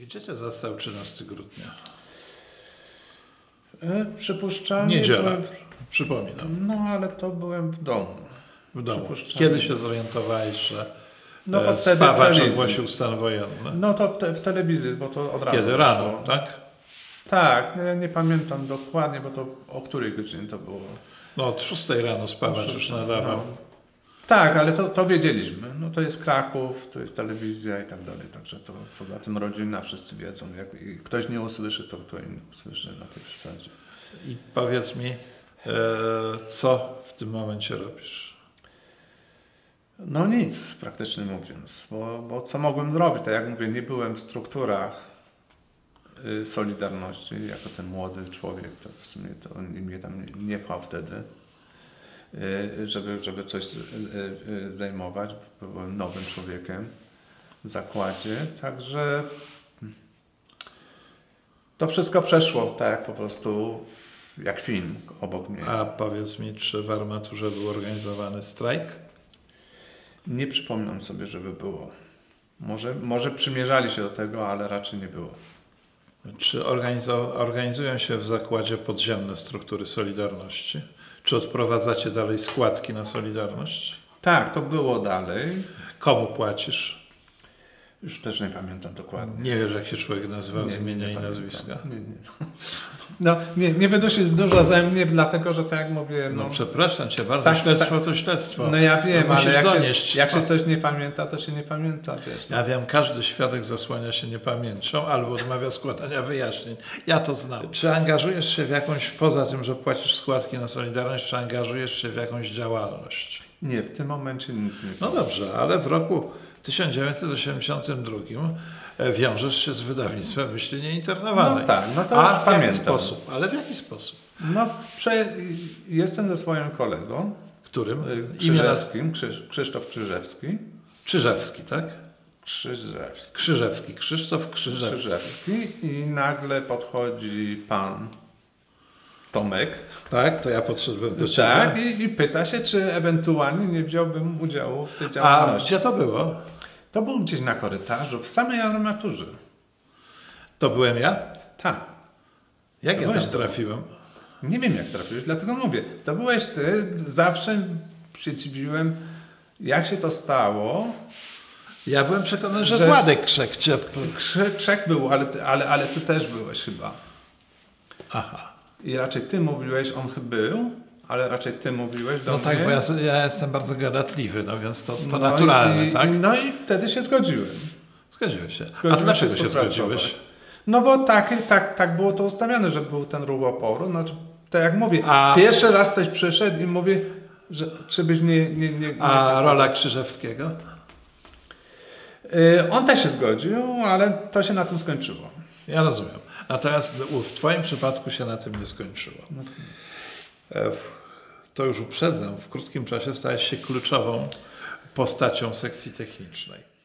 Gdzie cię zastał 13 grudnia? E, Przypuszczam. Niedziela. byłem- Przypominam. No ale to byłem w domu. W domu. Kiedy się zorientowałeś, że No to e, wtedy spawacz ogłosił stan wojenny? No to w, te, w telewizji, bo to od razu Kiedy? Rano, tak? Tak, no ja nie pamiętam dokładnie, bo to o której godzinie to było. No od 6 rano spawacz już nadawał. No. Tak, ale to, to wiedzieliśmy. To jest Kraków, to jest telewizja i tak dalej. Także to poza tym rodzina, wszyscy wiedzą. Jak ktoś nie usłyszy, to kto inny usłyszy na tej zasadzie. I powiedz mi, e, co w tym momencie robisz? No nic, praktycznie mówiąc, bo, bo co mogłem zrobić? Tak jak mówię, nie byłem w strukturach y, Solidarności, jako ten młody człowiek, to w sumie to on mnie tam nie, nie pchał wtedy, żeby, żeby coś y, y, zajmować, byłem nowym człowiekiem w zakładzie, także to wszystko przeszło tak po prostu jak film obok mnie. A powiedz mi, czy w armaturze był organizowany strajk? Nie przypominam sobie, żeby było. Może, może przymierzali się do tego, ale raczej nie było. Czy organizują się w zakładzie podziemne struktury Solidarności? Czy odprowadzacie dalej składki na Solidarność? Tak, to było dalej. Komu płacisz? Już też nie pamiętam dokładnie. Nie wiesz, jak się człowiek nazywał Nie, z imienia nie i nazwiska? Nie, nie. No, nie, nie będę się dużo ze mnie, dlatego że tak jak mówię, No, no, przepraszam cię bardzo, Tak, śledztwo to śledztwo. no ja wiem, No, ale jak donieść. się, jak się coś nie pamięta, to się nie pamięta, wiesz. No. Ja wiem, każdy świadek zasłania się niepamięcią albo odmawia składania wyjaśnień. Ja to znam. Czy angażujesz się w jakąś, poza tym, że płacisz składki na Solidarność, czy angażujesz się w jakąś działalność? Nie, w tym momencie nic nie No dobrze, ale w roku 1982 e, wiążesz się z wydawnictwem myśli nieinternowanej. No tak, no to A już w pamiętam. jaki sposób? Ale w jaki sposób? No, prze... jestem ze swoim kolegą, Którym? raz... Krzyżewskim, Krzyż... Krzysztof Krzyżewski. Krzyżewski, tak? Krzyżewski. Krzyżewski, Krzysztof Krzyżewski. Krzyżewski i nagle podchodzi pan Tomek Tak, to ja podszedłem do ciebie. tak, i, i pyta się, czy ewentualnie nie wziąłbym udziału w tej A działalności. gdzie to było? To był gdzieś na korytarzu, w samej armaturze. To byłem ja? Tak. Jak To ja tam trafiłem? Nie wiem jak trafiłeś, dlatego mówię. To byłeś ty, zawsze przeciwiłem, jak się to stało. Ja byłem przekonany, że, Że- Władek Krzek cię... Krzek, krzek był, ale ty, ale, ale ty też byłeś chyba. Aha. I raczej ty mówiłeś, on był, ale raczej ty mówiłeś do No mnie. tak, bo ja, ja jestem bardzo gadatliwy, no więc to, to No naturalne, i, tak? No i wtedy się zgodziłem. Zgodziłeś się. A Zgodziłem dlaczego się się zgodziłeś? No bo tak, tak, tak było to ustawiane, że był ten ruch oporu. Znaczy, tak jak mówię, A- pierwszy raz ktoś przyszedł i mówi, że czy byś nie... nie, nie, nie A rola Krzyżewskiego? Y, On też się zgodził, ale to się na tym skończyło. Ja rozumiem. Natomiast w Twoim przypadku się na tym nie skończyło. E, To już uprzedzam, w krótkim czasie stałeś się kluczową postacią sekcji technicznej.